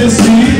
necessita